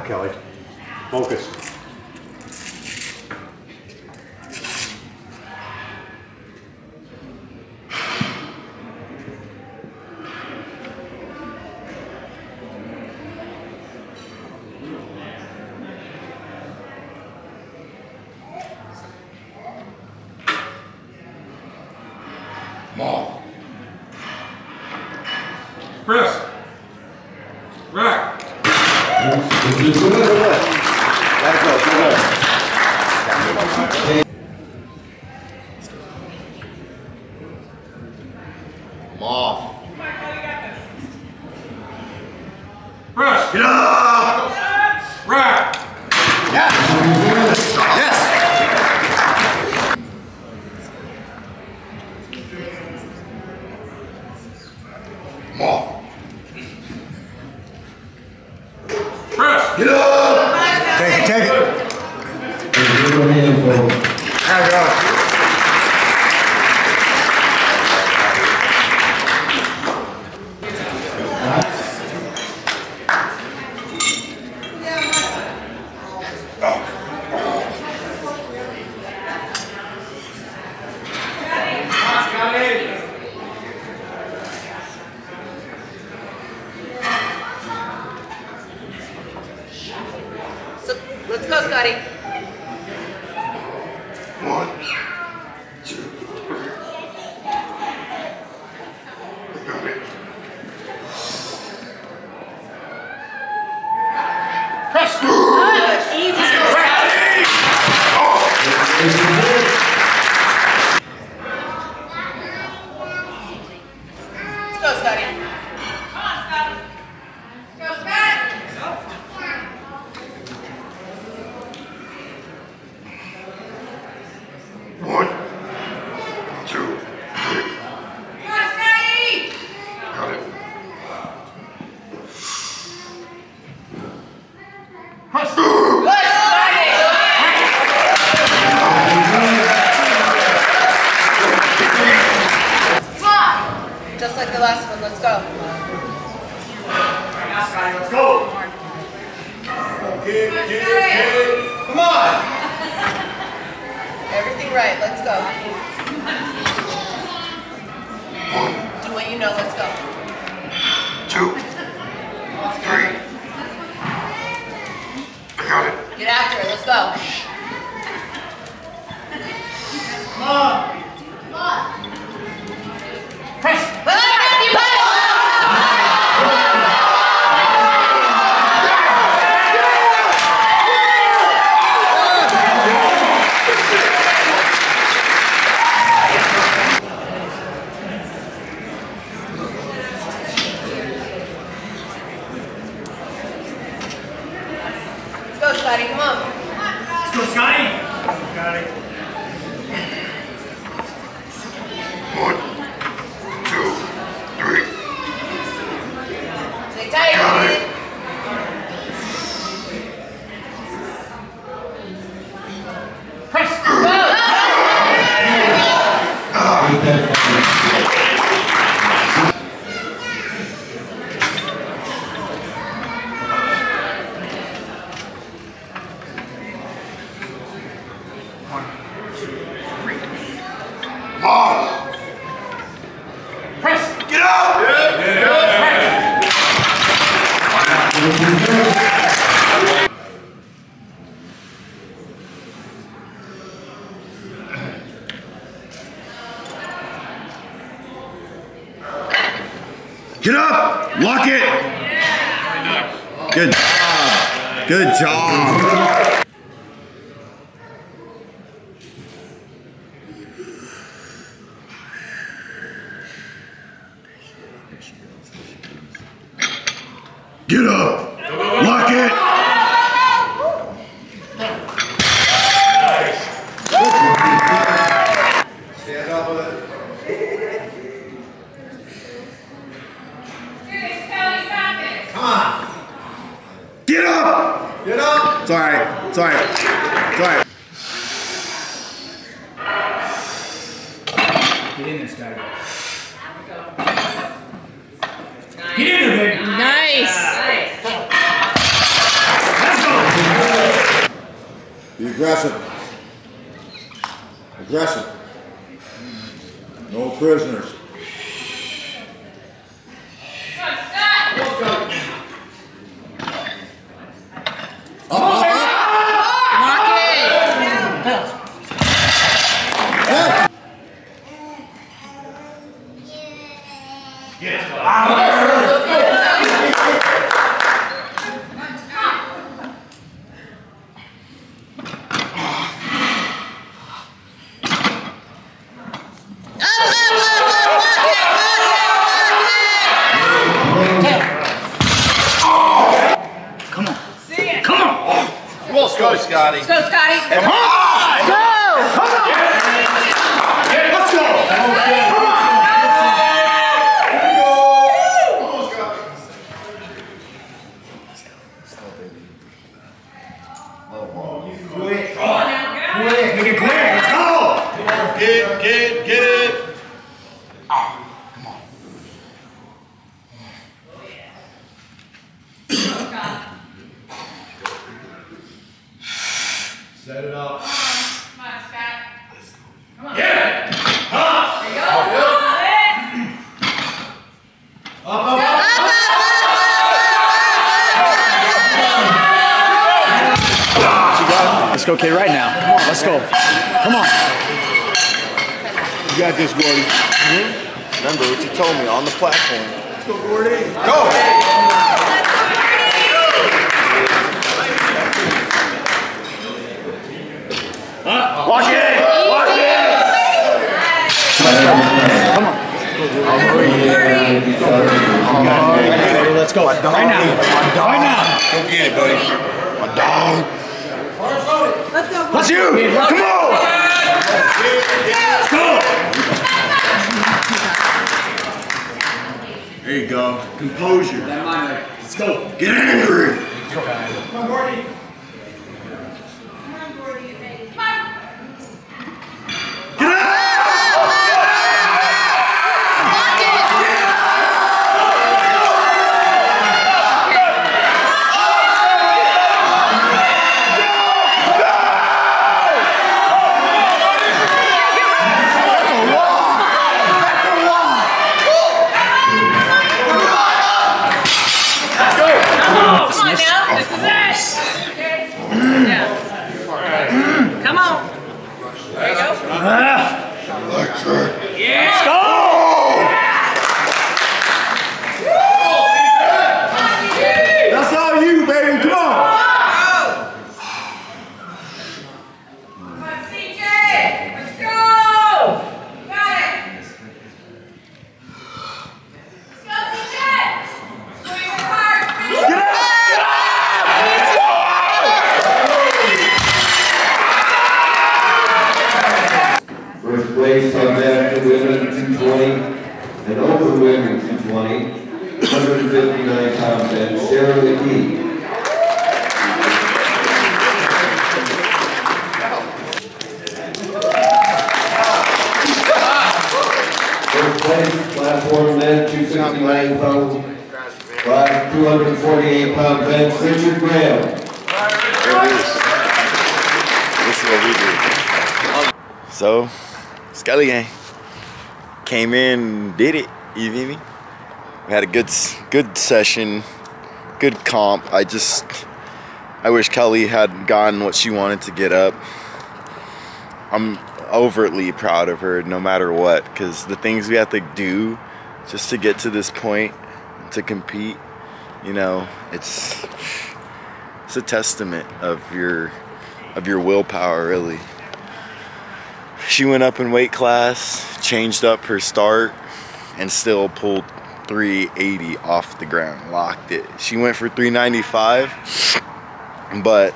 Kelly. Focus. Chris. Rack. Good lift. Let it go. Good lift. Off. Chris. Get up! Rack. Yes! Yes! Off. Chris. Get up! Take it, take it. There you go. So, let's go, Scotty. One, two, got it. Easy. Let's go, Scotty. Come on, Scotty. Go, Scott. One, two, three, Come on, Scotty. got it. Good, Scotty. Come on. Just like the last one. Let's go. Let's go. Come on! Everything right. Let's go. One, Do what you know. Let's go. two, three. I got it. Get after it. Let's go. Come on. Come on. You got it. Let's go, Scotty. Come on. Let's go, Scotty. Got it. One, two, three. Stay tight. Got it. Off! Chris. Get up! Get up! Lock it! Good job. Good job. Sorry. Sorry. Get in there, Scotty. Nice. Get in there, baby. Nice. nice. Let's go. Be aggressive. Aggressive. No prisoners. Scotty. Let's go, Scotty. Let's go. Quick. Come on now, go. Make it quick. Let's go. Get, get, get it. Set it up. Come on, Scott. Let's go. Come on. There you go. This is it. Let's go, kid, right now. Come on, let's go. Come on. You got this, Gordy. Remember what you told me on the platform. Watch it. Watch it. Come on! Let's go. Right now. Right now. Go get it, buddy. My dog. Let's you. Come on. Let's go. There you go. Composure. Let's go. Get angry. Come on. Come on now. This is it. Okay. Yeah. Come on. There you go. Let's go. That's all you, baby. Come on. Come on, CJ. Let's go. Got it. Let's go, CJ. Swing it hard. First place on that to women 220 and open women 220, 159 pound bench, Sarah McKee. First place, platform men 269 pound, five, 248 pound bench, Richard Graham. There it is. This is what we do. So, Skelli Gang came in, did it. You feel me? We had a good, good session, good comp. I just, I wish Kelly had gotten what she wanted to get up. I'm overtly proud of her, no matter what, because the things we have to do just to get to this point, to compete, you know, it's it's a testament of your of your willpower really. She went up in weight class changed up her start and still pulled 380 off the ground locked it. She went for 395 but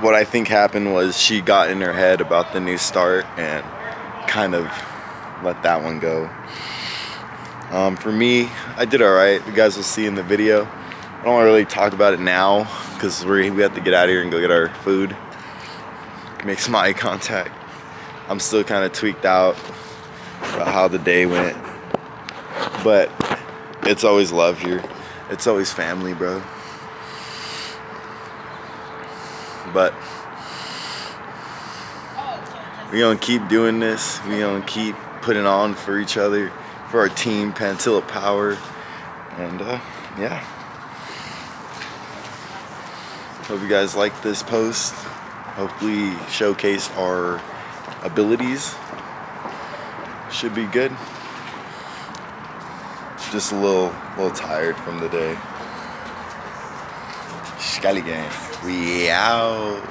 what i think happened was she got in her head about the new start and kind of let that one go um, for me i did all right you guys will see in the video I don't want to really talk about it now because we we have to get out of here and go get our food. Make some eye contact. I'm still kind of tweaked out about how the day went, but it's always love here. It's always family, bro. But we gonna keep doing this. We gonna keep putting on for each other, for our team, Pantilla Power, and uh, yeah. Hope you guys like this post. Hopefully, showcase our abilities. Should be good. Just a little, little tired from the day. Skelli gang, we out.